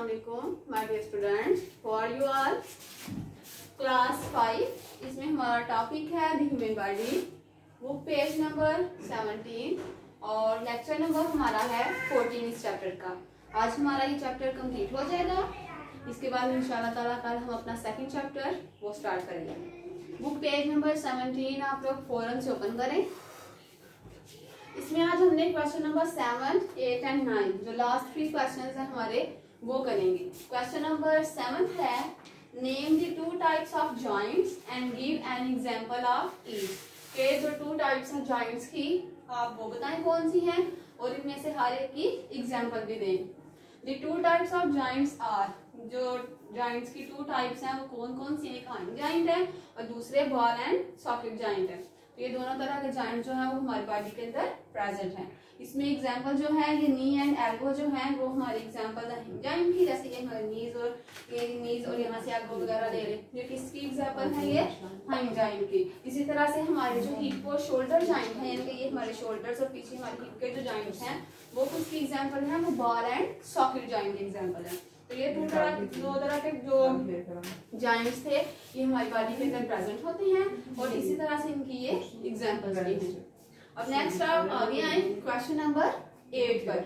Assalamualaikum, my dear students. For you all class five इसमें हमारा topic है the human body book page number seventeen और lecture number हमारा है fourteen इस चैप्टर का. आज हमारा ये चैप्टर कंप्लीट हो जाएगा. इसके बाद इंशाल्लाह ताला कल हम अपना सेकंड चैप्टर वो स्टार्ट करेंगे. बुक पेज नंबर सेवनटीन आप लोग फ़ौरन से ओपन करें. इसमें आज हमने question number seven eight and nine जो लास्ट थ्री क्वेश्चन है हमारे वो करेंगे। क्वेश्चन नंबर सेवन है name the two types of joints and give an example of each के जो टू टाइप्स हैं जॉइंट्स की, आप वो बताएँ कौन सी हैं और इनमें से हर एक की एग्जांपल भी दें। The two types of joints are जो जॉइंट्स की टू टाइप्स हैं, वो कौन कौन सी एक हाइंड जॉइंट है और दूसरे बॉल एंड सॉकेट जॉइंट है। ये दोनों तरह के जॉइंट जो है वो हमारी बॉडी के अंदर प्रेजेंट है। इसमें एग्ज़ाम्पल जो है, ये नी एंड एल्बो जो है, वो हमारे एग्ज़ाम्पल की जैसे ये हमारे नीज और ये नीज और यहाँ से एल्बो वगैरह ले रहे ये किसकी एग्ज़ाम्पल है ये? हाइंड जॉइंट की इसी तरह से हमारे जो हिप और शोल्डर जॉइंट है, यानी कि ये हमारे शोल्डर्स और पीछे हमारे हिप के जो जॉइंट हैं, वो किसकी एग्ज़ाम्पल है? वो ball and socket joint example है। तो ये दो तरह दो तरह के जो जॉइंट्स थे, ये हमारी बॉडी के अंदर प्रेजेंट होते हैं और इसी तरह से इनकी ये एग्जांपल्स भी हैं। अब नेक्स्ट आप आगे आए क्वेश्चन नंबर एट पर।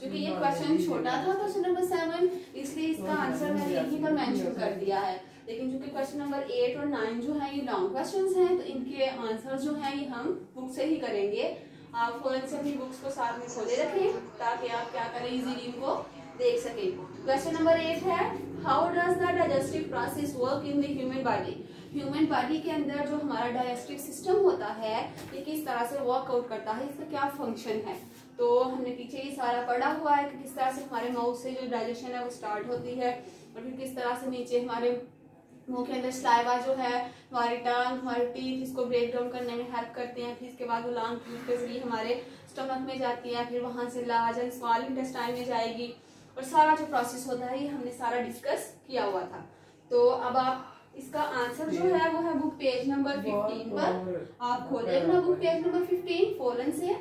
क्योंकि ये क्वेश्चन छोटा था क्वेश्चन नंबर सेवन इसलिए इसका आंसर मैंने यहीं पर मेंशन कर दिया है। लेकिन चूँकि क्वेश्चन नंबर एट और नाइन जो है, ये लॉन्ग क्वेश्चन हैं तो इनके आंसर जो है, ये हम बुक से ही करेंगे। आप फ़ौरन से अपनी बुक्स को साथ में खोले रखें, ताकि आप क्या करें इजीली इनको देख सके। क्वेश्चन नंबर एट है how does the digestive process work in the human body human body के अंदर जो हमारा डाइजेस्टिव सिस्टम होता है, ये किस तरह से वर्कआउट करता है, इसका क्या फ़ंक्शन है? तो हमने पीछे ही सारा पढ़ा हुआ है कि किस तरह से हमारे माउथ से जो डाइजेशन है वो स्टार्ट होती है, और फिर किस तरह से नीचे हमारे मुँह के अंदर स्लाइवा जो है, हमारी टांग, हमारे टीथ इसको ब्रेक डाउन करने में हेल्प करते हैं, फिर इसके बाद वो लॉन्ग के ज़रिए हमारे स्टमक में जाती है, फिर वहाँ से एंड स्मॉल इंटेस्टाइन में जाएगी। और सारा जो प्रोसेस होता है ये हमने सारा डिस्कस किया हुआ था। तो अब आप इसका आंसर जो है वो है बुक पेज नंबर फिफ्टीन पर। आप खोले अपना बुक पेज नंबर फिफ्टीन फोरन से।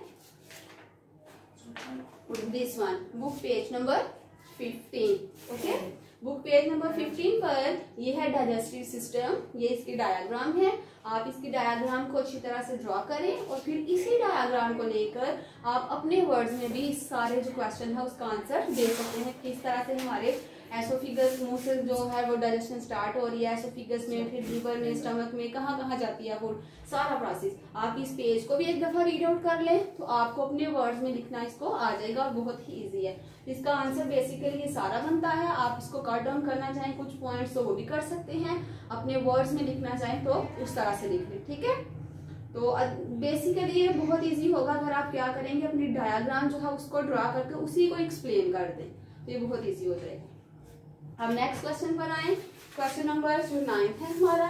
This one book page number fifteen okay book page number fifteen पर यह है डाइजेस्टिव सिस्टम, ये इसकी डायग्राम है। आप इसकी डायग्राम को अच्छी तरह से ड्रॉ करें और फिर इसी डायग्राम को लेकर आप अपने वर्ड्स में भी सारे जो क्वेश्चन है उसका आंसर दे सकते हैं किस तरह से हमारे एसोफिगस मुँह से जो है वो डाइजेशन स्टार्ट हो रही है एसोफिगस में, फिर लीवर में स्टमक में, कहाँ कहाँ जाती है वो सारा प्रोसेस आप इस पेज को भी एक दफ़ा रीड आउट कर लें तो आपको अपने वर्ड्स में लिखना इसको आ जाएगा और बहुत ही ईजी है। इसका आंसर बेसिकली ये सारा बनता है। आप इसको कट डाउन करना चाहें, कुछ पॉइंट्स तो वो भी कर सकते हैं। अपने वर्ड्स में लिखना चाहें तो उस तरह से लिख लें, ठीक है? तो बेसिकली ये बहुत इजी होगा। अगर आप क्या करेंगे, अपनी डायग्राम जो है उसको ड्रा करके उसी को एक्सप्लेन कर दें। तो ये बहुत इजी हो जाएगा। अब नेक्स्ट क्वेश्चन पर आए। क्वेश्चन नंबर जो नाइन्थ है हमारा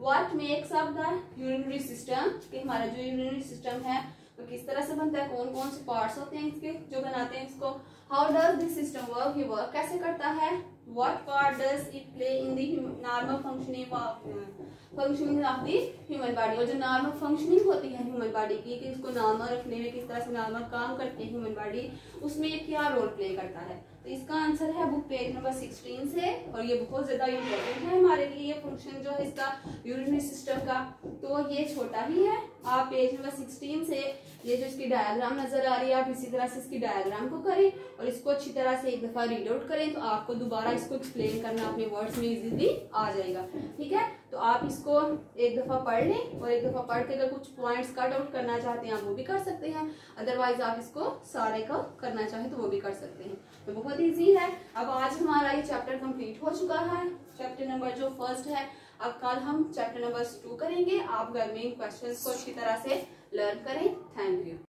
what makes up the urinary system कि हमारा जो यूरिनरी सिस्टम है तो किस तरह से बनता है कौन कौन से पार्ट्स होते हैं इसके, जो बनाते हैं इसको? How does this system work ये वर्क कैसे करता है? What part does it play in the normal functioning of functioning of the human body और जो नॉर्मल फंक्शनिंग होती है ह्यूमन बॉडी की, कि इसको नॉर्मल रखने में किस तरह से नॉर्मल काम करती है ह्यूमन बॉडी उसमें क्या रोल प्ले करता है? तो इसका आंसर है बुक पेज नंबर 16 से, और ये बहुत ज़्यादा इम्पोर्टेंट है हमारे लिए, ये फ़ंक्शन जो है इसका यूरिनरी सिस्टम का। तो ये छोटा ही है। आप पेज नंबर 16 से ये जो इसकी डायग्राम नज़र आ रही है, आप इसी तरह से इसकी डायग्राम को करें और इसको अच्छी तरह से एक दफ़ा रीड आउट करें तो आपको दोबारा इसको एक्सप्लेन करना अपने वर्ड्स में इजीली आ जाएगा। ठीक है? तो आप इसको एक दफ़ा पढ़ लें और एक दफ़ा पढ़ के अगर कुछ पॉइंट्स कट आउट करना चाहते हैं, आप वो भी कर सकते हैं। अदरवाइज़ आप इसको सारे का करना चाहें तो वो भी कर सकते हैं। तो बहुत ईजी है। अब आज हमारा ये चैप्टर कंप्लीट हो चुका है। चैप्टर नंबर जो फ़र्स्ट है, अब कल हम चैप्टर नंबर टू करेंगे। आप घर में क्वेश्चन को अच्छी तरह से लर्न करें। Thank you